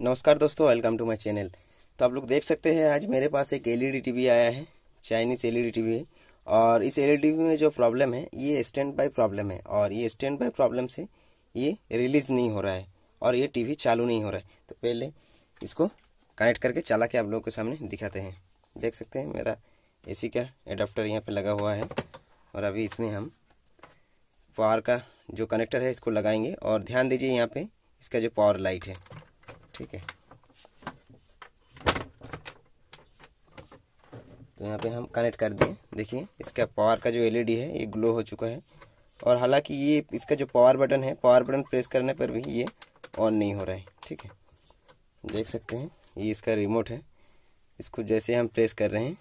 नमस्कार दोस्तों welcome to my channel तो आप लोग देख सकते हैं, आज मेरे पास एक एलईडी टीवी आया है चाइनीज़ एलईडी टीवी है और इस एलईडी टीवी में जो प्रॉब्लम है, ये स्टैंड बाय प्रॉब्लम है। और ये स्टैंड बाय प्रॉब्लम से ये रिलीज़ नहीं हो रहा है, और ये टीवी चालू नहीं हो रहा है। तो पहले इसको कनेक्ट करके चला के आप लोगों के सामने दिखाते हैं। देख सकते हैं, मेरा एसी का एडाप्टर यहाँ पर लगा हुआ है। और अभी इसमें हम पावर का जो कनेक्टर है, इसको लगाएँगे। और ध्यान दीजिए, यहाँ पे इसका जो पावर लाइट है। ठीक है। तो यहाँ पे हम कनेक्ट कर दिए। देखिए, इसका पावर का जो एलईडी है, ये ग्लो हो चुका है। और हालाँकि ये, इसका जो पावर बटन है पावर बटन प्रेस करने पर भी ये ऑन नहीं हो रहा है, ठीक है। देख सकते हैं, ये इसका रिमोट है। इसको जैसे हम प्रेस कर रहे हैं,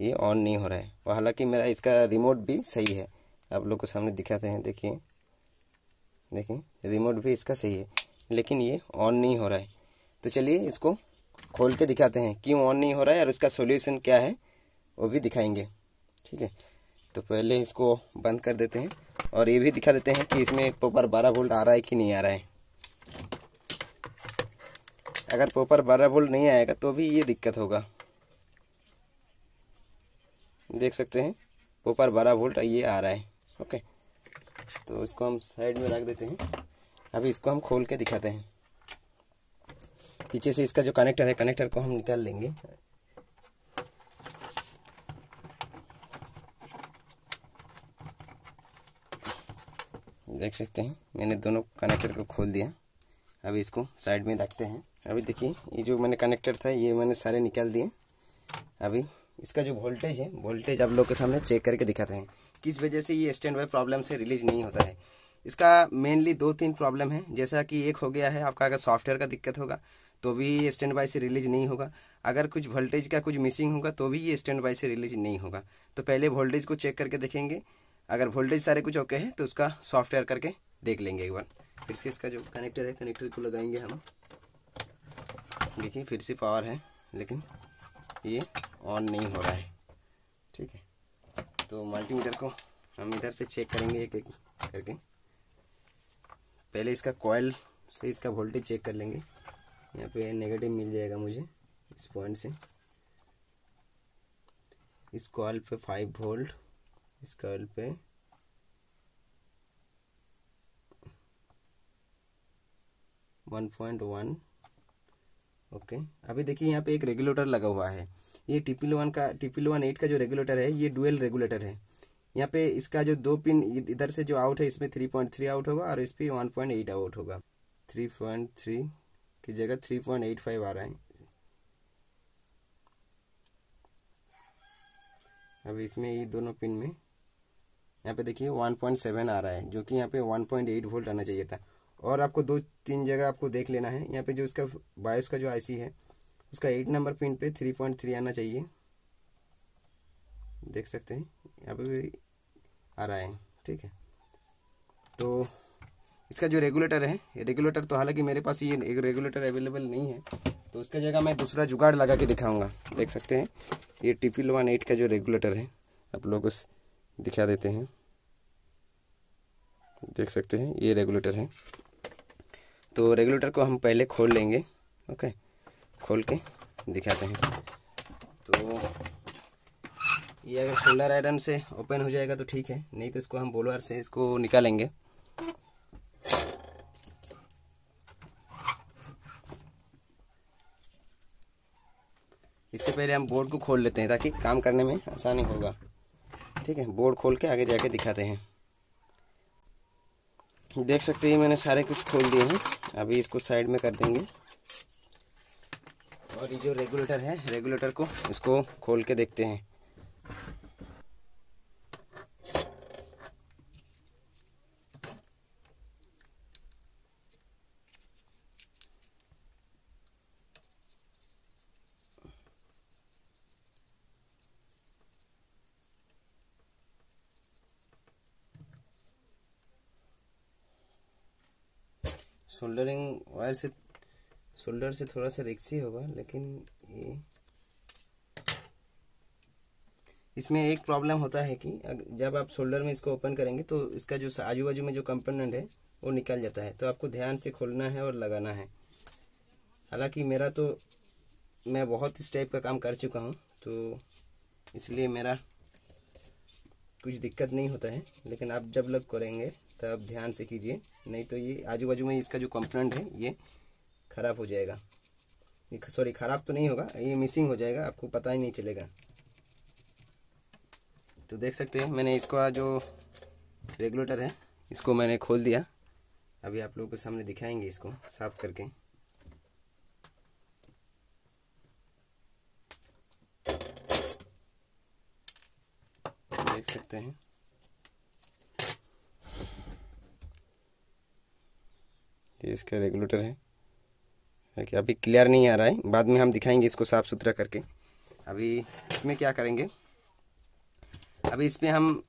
ये ऑन नहीं हो रहा है। और हालाँकि मेरा इसका रिमोट भी सही है। आप लोग को सामने दिखाते हैं, देखिए। देखिए रिमोट भी इसका सही है। लेकिन ये ऑन नहीं हो रहा है। तो चलिए इसको खोल के दिखाते हैं, क्यों ऑन नहीं हो रहा है और इसका सोल्यूशन क्या है, वो भी दिखाएँगे। ठीक है? तो पहले इसको बंद कर देते हैं और ये भी दिखा देते हैं कि इसमें पोपर बारह वोल्ट आ रहा है कि नहीं आ रहा है। अगर पोपर बारह वोल्ट नहीं आएगा तो भी ये दिक्कत होगा। देख सकते हैं पोपर बारह वोल्ट ये आ रहा है। ओके? तो इसको हम साइड में रख देते हैं। अभी इसको हम खोल के दिखाते हैं। पीछे से इसका जो कनेक्टर है कनेक्टर को हम निकाल लेंगे। देख सकते हैं, मैंने दोनों कनेक्टर को खोल दिया। अभी इसको साइड में रखते हैं। अभी देखिए, ये जो मैंने कनेक्टर था, ये मैंने सारे निकाल दिए। अभी इसका जो वोल्टेज है वोल्टेज आप लोग के सामने चेक करके दिखाते हैं। किस वजह से ये स्टैंड बाई प्रॉब्लम से रिलीज़ नहीं होता है? इसका मेनली दो तीन प्रॉब्लम है। जैसा कि एक हो गया है, आपका अगर सॉफ्टवेयर का दिक्कत होगा तो भी ये स्टैंड बाई से रिलीज़ नहीं होगा। अगर कुछ वोल्टेज का कुछ मिसिंग होगा तो भी ये स्टैंड बाई से रिलीज़ नहीं होगा। तो पहले वोल्टेज को चेक करके देखेंगे। अगर वोल्टेज सारे कुछ ओके है तो उसका सॉफ्टवेयर करके देख लेंगे एक बार। फिर से इसका जो कनेक्टर है कनेक्टर को लगाएँगे हम। देखिए, फिर से पावर है, लेकिन ये ऑन नहीं हो रहा है। ठीक है? तो मल्टीमीटर को हम इधर से चेक करेंगे एक एक करके। पहले इसका कॉयल से इसका वोल्टेज चेक कर लेंगे। यहाँ पे नेगेटिव मिल जाएगा मुझे इस पॉइंट से। इस कॉयल पे फाइव वोल्ट इस कॉयल पे वन पॉइंट वन ओके अभी देखिए यहाँ पे एक रेगुलेटर लगा हुआ है। ये टीपील वन का टीपील वन एट का जो रेगुलेटर है, ये डुअल रेगुलेटर है। यहाँ पे इसका जो दो पिन इधर से जो आउट है, इसमें थ्री पॉइंट थ्री आउट होगा और इस पर वन पॉइंट एट आउट होगा। थ्री पॉइंट थ्री की जगह थ्री पॉइंट एट फाइव आ रहा है। अब इसमें ये दोनों पिन में यहाँ पे देखिए वन पॉइंट सेवन आ रहा है, जो कि यहाँ पे वन पॉइंट एट वोल्ट आना चाहिए था। और आपको दो, तीन जगह आपको देख लेना है। यहाँ पे जो इसका बायोस का जो आईसी है, उसका एट नंबर पिन पे थ्री पॉइंट थ्री आना चाहिए। देख सकते हैं। यहाँ पे भी आ रहा है, ठीक है। तो इसका जो रेगुलेटर है, ये रेगुलेटर तो हालाँकि मेरे पास ये एक रेगुलेटर अवेलेबल नहीं है तो उसका जगह मैं दूसरा जुगाड़ लगा के दिखाऊँगा। देख सकते हैं, ये टिपिल वन एट का जो रेगुलेटर है, आप लोग उस दिखा देते हैं। देख सकते हैं, ये रेगुलेटर है। तो रेगुलेटर को हम पहले खोल लेंगे, ओके, खोल के दिखाते हैं। तो ये अगर सोलर आयरन से ओपन हो जाएगा तो ठीक है, नहीं तो इसको हम बोलवर से इसको निकालेंगे। इससे पहले हम बोर्ड को खोल लेते हैं ताकि काम करने में आसानी होगा। ठीक है, बोर्ड खोल के आगे जाके दिखाते हैं। देख सकते हैं, मैंने सारे कुछ खोल दिए हैं। अभी इसको साइड में कर देंगे। और ये जो रेगुलेटर है, रेगुलेटर को इसको खोल के देखते हैं। सोल्डरिंग वायर से सोल्डर से थोड़ा सा रिक्सी होगा, लेकिन ये इसमें एक प्रॉब्लम होता है कि जब आप सोल्डर में इसको ओपन करेंगे तो इसका जो आजू बाजू में जो कंपोनेंट है, वो निकल जाता है। तो आपको ध्यान से खोलना है और लगाना है। हालाँकि मेरा तो मैं बहुत इस टाइप का काम कर चुका हूँ तो इसलिए मेरा कुछ दिक्कत नहीं होता है, लेकिन आप जब लोग करेंगे, तब ध्यान से कीजिए। नहीं तो ये आजू बाजू में इसका जो कंपोनेंट है, ये ख़राब हो जाएगा। सॉरी ख़राब तो नहीं होगा, ये मिसिंग हो जाएगा, आपको पता ही नहीं चलेगा। तो देख सकते हैं, मैंने इसका जो रेगुलेटर है, इसको मैंने खोल दिया। अभी आप लोगों के सामने दिखाएँगे इसको, साफ़ करके। देख सकते हैं। ये इसका रेगुलेटर है। कि अभी क्लियर नहीं आ रहा है। बाद में हम दिखाएँगे इसको साफ़ सुथरा करके। अभी इसमें क्या करेंगे? अभी इसमें हम,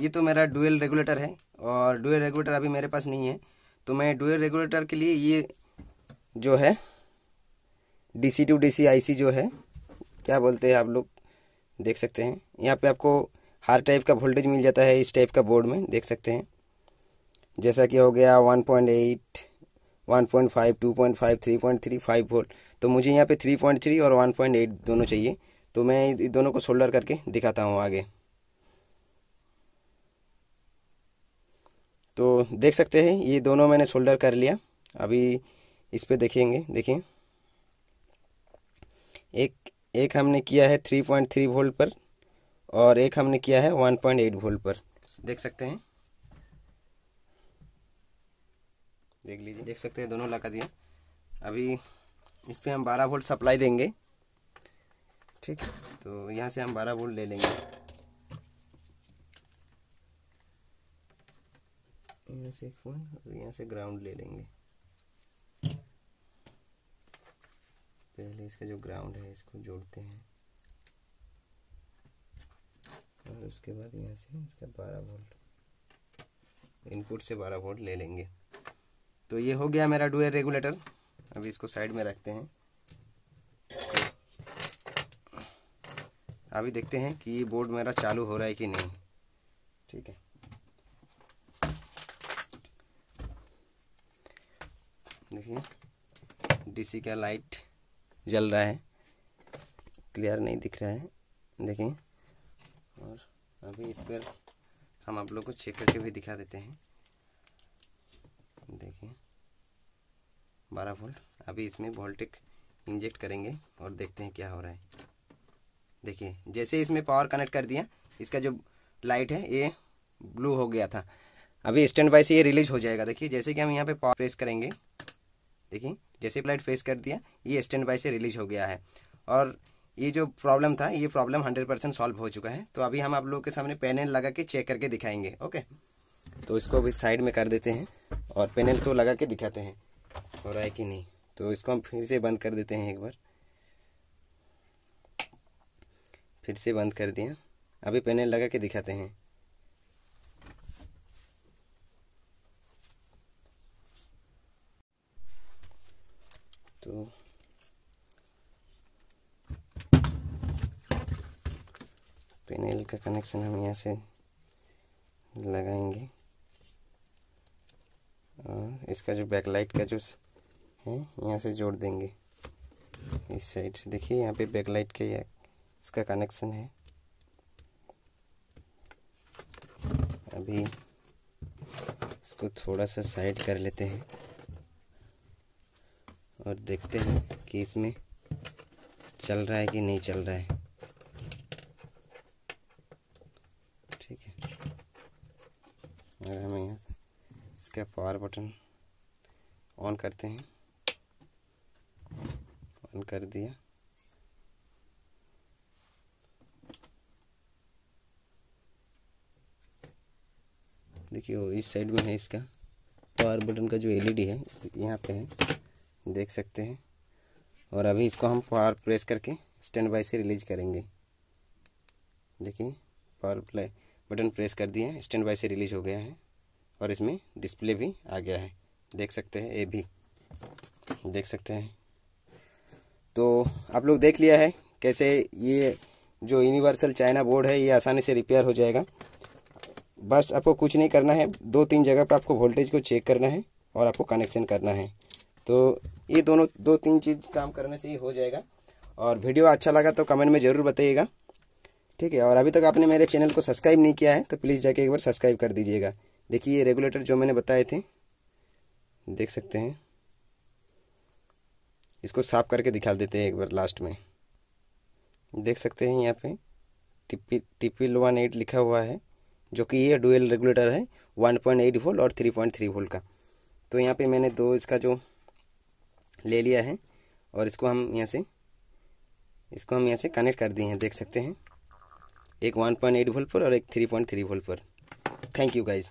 ये तो मेरा डुअल रेगुलेटर है और डुअल रेगुलेटर अभी मेरे पास नहीं है। तो मैं डुअल रेगुलेटर के लिए ये जो है डीसी टू डीसी आईसी जो है, क्या बोलते हैं आप लोग? देख सकते हैं। यहाँ पे आपको हर टाइप का वोल्टेज मिल जाता है। इस टाइप का बोर्ड में देख सकते हैं। जैसा कि हो गया 1.8 1.5 2.5 3.3 5 वोल्ट। तो मुझे यहाँ पे 3.3 और 1.8 दोनों चाहिए। तो मैं इस दोनों को सोल्डर करके दिखाता हूँ आगे। तो देख सकते हैं, ये दोनों मैंने सोल्डर कर लिया। अभी इस पर देखेंगे देखिए एक एक हमने किया है 3.3 वोल्ट पर और एक हमने किया है 1.8 वोल्ट पर। देख सकते हैं। देख लीजिए, देख सकते हैं दोनों लगा दिया। अभी इस पर हम 12 वोल्ट सप्लाई देंगे, ठीक? तो यहाँ से हम 12 वोल्ट ले लेंगे। यहाँ से फ़ोन और यहाँ से ग्राउंड ले लेंगे। पहले इसका जो ग्राउंड है, इसको जोड़ते हैं। और उसके बाद यहाँ से इसका बारह वोल्ट इनपुट से बारह वोल्ट ले लेंगे। तो ये हो गया मेरा डुअल रेगुलेटर। अभी इसको साइड में रखते हैं। अभी देखते हैं कि ये बोर्ड मेरा चालू हो रहा है कि नहीं। ठीक है। देखिए डीसी का लाइट जल रहा है। क्लियर नहीं दिख रहा है। देखिए, और अभी इस पर हम आप लोग को चेक करके भी दिखा देते हैं देखिए बारह वोल्ट अभी इसमें वोल्टेज इंजेक्ट करेंगे और देखते हैं क्या हो रहा है। देखिए, जैसे इसमें पावर कनेक्ट कर दिया, इसका जो लाइट है, ये ब्लू हो गया था। अभी स्टैंड बाई से ये रिलीज़ हो जाएगा। देखिए, जैसे कि हम यहाँ पे पावर प्रेस करेंगे, देखिए, जैसे लाइट फेस कर दिया, ये स्टैंड बाई से रिलीज़ हो गया है। और ये जो प्रॉब्लम था, ये प्रॉब्लम हंड्रेड परसेंट सॉल्व हो चुका है। तो अभी हम आप लोगों के सामने पैनल लगा के चेक करके दिखाएँगे ओके तो इसको अभी साइड में कर देते हैं और पैनल को लगा के दिखाते हैं। हो रहा है कि नहीं? तो इसको हम फिर से बंद कर देते हैं एक बार। फिर से बंद कर दिया। अभी पैनल लगा के दिखाते हैं। तो पेनेल का कनेक्शन हम यहाँ से लगाएँगे। इसका जो बैकलाइट का जो है, यहाँ से जोड़ देंगे। इस साइड से देखिए, यहाँ पे बैकलाइट का इसका कनेक्शन है। अभी इसको थोड़ा सा साइड कर लेते हैं और देखते हैं कि इसमें चल रहा है कि नहीं चल रहा है। ठीक है। और हमें इसका पावर बटन ऑन करते हैं। ऑन कर दिया। देखिए वो इस साइड में है इसका। पावर बटन का जो एलईडी है, यहाँ पे है। देख सकते हैं। और अभी इसको हम पावर प्रेस करके स्टैंड बाई से रिलीज़ करेंगे। देखिए, पावर प्ले बटन प्रेस कर दिए स्टैंड बाई से रिलीज़ हो गया है। और इसमें डिस्प्ले भी आ गया है। देख सकते हैं ए भी देख सकते हैं। तो आप लोग देख लिया है कैसे ये जो यूनिवर्सल चाइना बोर्ड है, ये आसानी से रिपेयर हो जाएगा। बस आपको कुछ नहीं करना है, दो तीन जगह पर आपको वोल्टेज को चेक करना है और आपको कनेक्शन करना है। तो ये दोनों, दो तीन चीज़ काम करने से ही हो जाएगा। और वीडियो अच्छा लगा तो कमेंट में ज़रूर बताइएगा। ठीक है, और अभी तक आपने मेरे चैनल को सब्सक्राइब नहीं किया है तो प्लीज़ जाके एक बार सब्सक्राइब कर दीजिएगा। देखिए ये रेगुलेटर जो मैंने बताए थे देख सकते हैं। इसको साफ़ करके दिखा देते हैं एक बार लास्ट में। देख सकते हैं यहाँ पे टिपी टिपिल वन एट लिखा हुआ है, जो कि ये डुअल रेगुलेटर है वन पॉइंट एट वोल्ट और थ्री पॉइंट थ्री वोल्ट का। तो यहाँ पे मैंने दो इसका जो ले लिया है, और इसको हम यहाँ से, इसको हम यहाँ से कनेक्ट कर दिए हैं, देख सकते हैं। एक वन पॉइंट एट वोल्ट पर और एक थ्री पॉइंट थ्री वोल्ट पर। Thank you guys